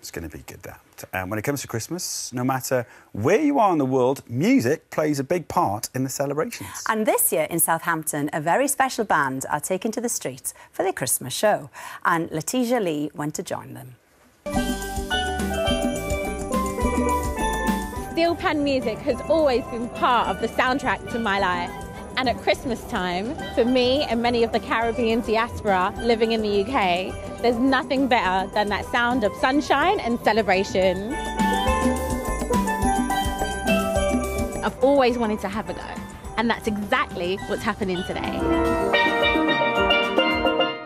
It's going to be good, that. And when it comes to Christmas, no matter where you are in the world, music plays a big part in the celebrations. And this year in Southampton, a very special band are taken to the streets for their Christmas show. And Lettija Lee went to join them. Steel pan music has always been part of the soundtrack to my life. And at Christmas time, for me and many of the Caribbean diaspora living in the UK, there's nothing better than that sound of sunshine and celebration. I've always wanted to have a go, and that's exactly what's happening today.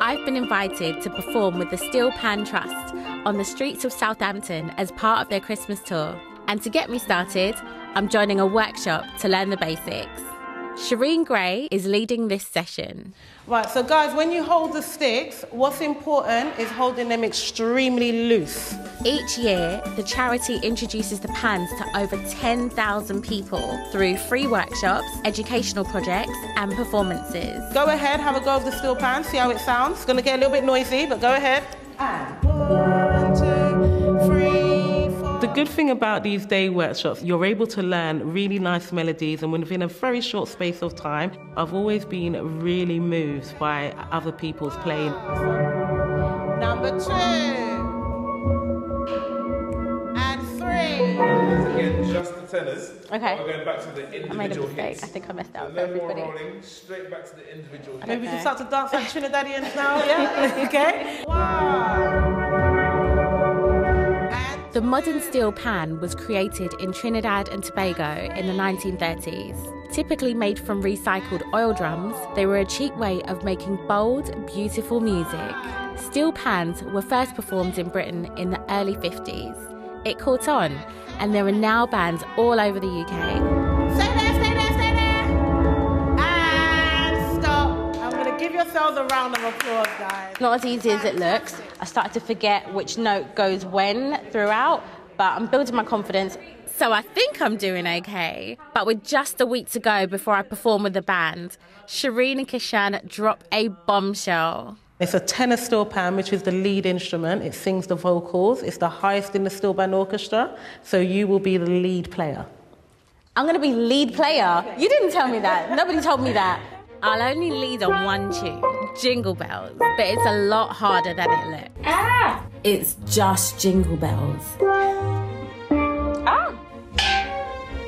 I've been invited to perform with the Steel Pan Trust on the streets of Southampton as part of their Christmas tour. And to get me started, I'm joining a workshop to learn the basics. Shireen Gray is leading this session. Right, so guys, when you hold the sticks, what's important is holding them extremely loose. Each year, the charity introduces the pans to over 10,000 people through free workshops, educational projects, and performances. Go ahead, have a go of the steel pan, see how it sounds. It's gonna get a little bit noisy, but go ahead. And good thing about these day workshops, you're able to learn really nice melodies, and within a very short space of time, I've always been really moved by other people's playing. Number two. And three. Again, just the tenors. Okay. We're going back to the individual I made a mistake. hits. I think I messed up So for no more everybody. rolling, straight back to the individual. Maybe we can start to dance like Trinidadians now, yeah? okay? One. The modern steel pan was created in Trinidad and Tobago in the 1930s. Typically made from recycled oil drums, they were a cheap way of making bold, beautiful music. Steel pans were first performed in Britain in the early 50s. It caught on, and there are now bands all over the UK. Yourselves a round of applause, guys. Not as easy as it looks. I started to forget which note goes when throughout, but I'm building my confidence. So I think I'm doing okay. But with just a week to go before I perform with the band, Shireen and Kishan drop a bombshell. It's a tenor steel pan, which is the lead instrument. It sings the vocals. It's the highest in the steel band orchestra. So you will be the lead player. I'm gonna be lead player. You didn't tell me that. Nobody told me that. I'll only lead on one tune, Jingle Bells, but it's a lot harder than it looks. Ah! It's just Jingle Bells. Ah!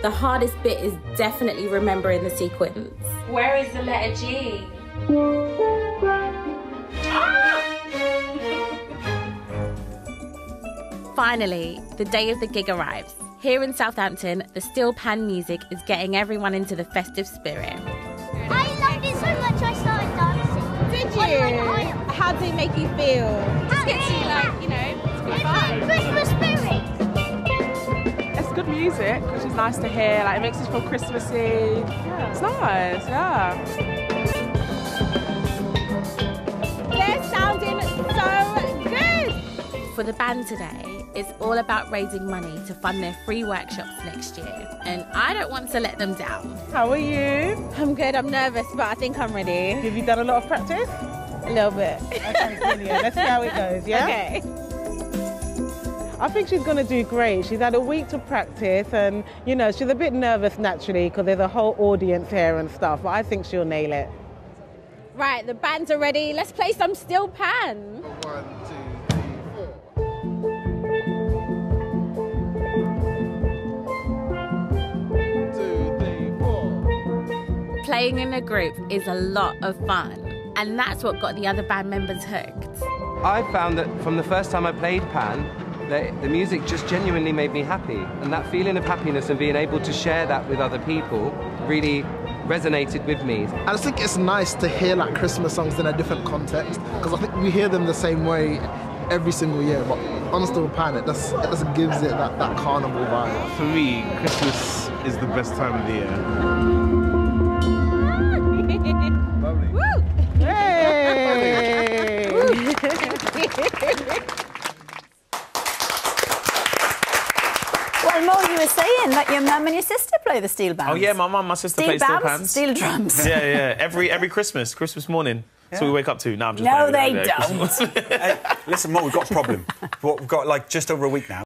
The hardest bit is definitely remembering the sequence. Where is the letter G? Finally, the day of the gig arrives. Here in Southampton, the steel pan music is getting everyone into the festive spirit. How did it make you feel? Just gets you like, you know, it's like Christmas spirit. It's good music, which is nice to hear. Like it makes us feel Christmassy. It's nice, yeah. They're sounding so good! For the band today, it's all about raising money to fund their free workshops next year. And I don't want to let them down. How are you? I'm good, I'm nervous, but I think I'm ready. Have you done a lot of practice? A little bit. Okay, brilliant. Let's see how it goes, yeah? Okay. I think she's going to do great. She's had a week to practice, and you know, she's a bit nervous naturally because there's a whole audience here and stuff, but I think she'll nail it. Right, the bands are ready. Let's play some steel pan. One, two, three, four. Two, three, four. Playing in a group is a lot of fun. And that's what got the other band members hooked. I found that from the first time I played Pan, the, the music just genuinely made me happy. And that feeling of happiness and being able to share that with other people really resonated with me. I just think it's nice to hear like Christmas songs in a different context because I think we hear them the same way every single year, but on Steel Pan, it just, it just gives it that, that carnival vibe. For me, Christmas is the best time of the year. Hey! Well, Mo, you were saying that your mum and your sister play the steel bands. Oh yeah, my mum, and my sister Steel plays steel bands, pans. steel drums. yeah, yeah. Every every Christmas, Christmas morning. That's what we wake up to. Now I'm just No, playing they it. don't. hey, listen, Mo, we've got a problem. What- We've got like just over a week now.